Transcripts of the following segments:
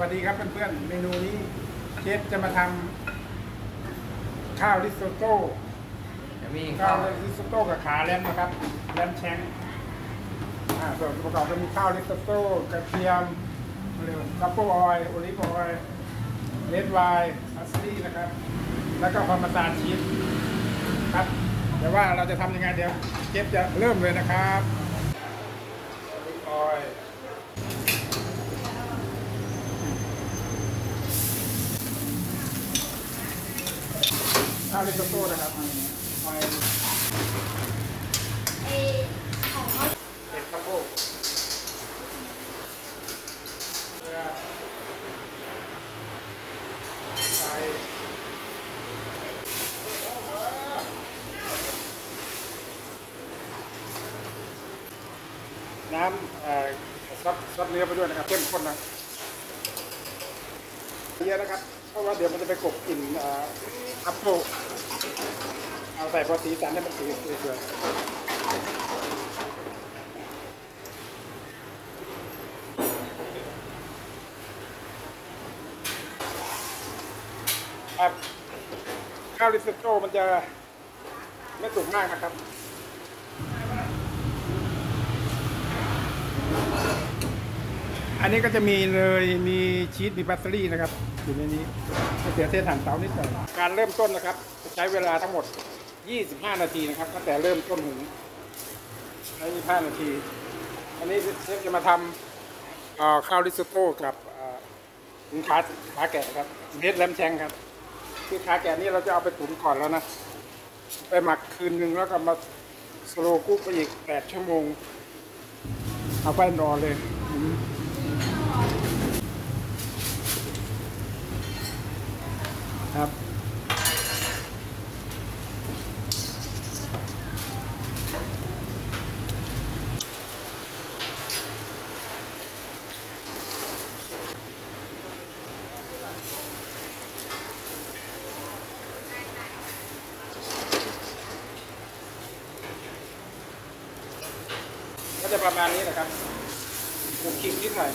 วัสดีครับเพื่อนๆ เมนูนี้เชฟจะมาทำข้าวริซอตโต้จะมีข้าข้าววริซอตโต้กับขา lamb นะครับ lamb shank อ่าส่วนประกอบก็มีข้าวริซอตโต้กระเทียม leek truffle oil olive oil red wine parsley นะครับ แล้วก็ Parmesan cheese ครับแต่ว่าเราจะทำยังไงเดี๋ยวเชฟจะเริ่มเลยนะครับโอลิฟออยล์าวริซโต้นะครับไฟเห็ดข้าวโพดเกลือไฟน้ำซอสซอสเนื้อไปด้วยนะครับ เข้มข้นนะเยอะนะครับ ราะว่าเดี๋ยวมันจะไปกบกลิ่นอัพโพเอาใส่พอสีสันให้มันสีสวยๆครับข้าวริซโต้มันจะไม่สุกมากนะครับ อันนี้ก็จะมีเลยมีชีสมีบัตเตอรี่นะครับ อยู่ในนี้มะเขือเทศหั่นเตานิดหน่อยการเริ่มต้นนะครับ ใช้เวลาทั้งหมด 25 นาทีนะครับตั้งแต่เริ่มต้นหุงใช้25นาที อันนี้เชฟจะมาทำข้าวริซอตโต้กับอ่อหุงขาขาแกะครับเม็ดแลมแชงครับคือขาแกะนี่เราจะเอาไปตุ๋นก่อนแล้วนะ ไปหมักคืนหนึ่งแล้วก็มาสโลกุ๊กไปอีก 8 ชั่วโมง เอาไปนอนเลย ครับ ก็จะประมาณนี้นะครับปลูกขิงนิดหน่อย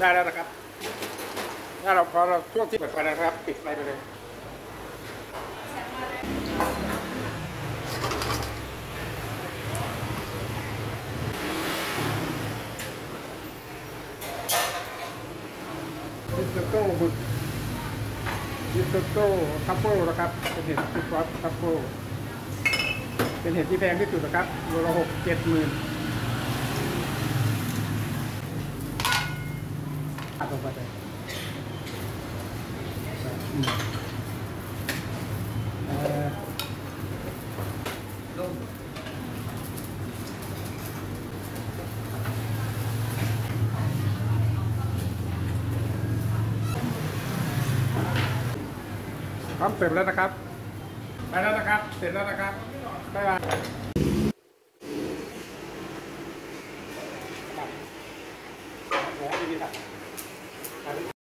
ได้แล้วนะครับ ถ้าเราพอเราช่วงที่เปิดไฟนะครับปิดไฟไปเลยดิสโต้หมึกดิสโต้คัพเปิลนะครับ เป็นเห็ดซุปซอสคัพเปิลเป็นเห็ดที่แพงที่สุดนะครับโลละหกเจ็ดหมื่นอัดลงไปเลย อืมเอ่อต้มพร้อมเสร็จแล้วนะครับ ไปแล้วนะครับ เสร็จแล้วนะครับบ๊ายบายหัวที่นี่ครับ